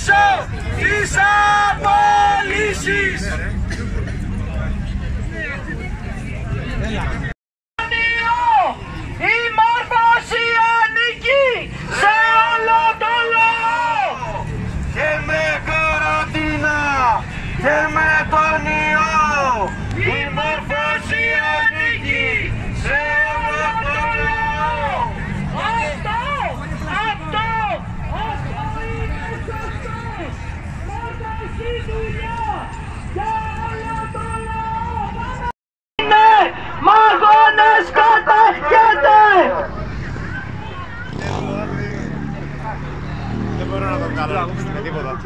πίσω τις απολύσεις. Η μόρφωση ανήκει σε όλο το λαό. Και με και με μαγώνες καταγγέται. Δεν μπορώ να το κάνω με τίποτα.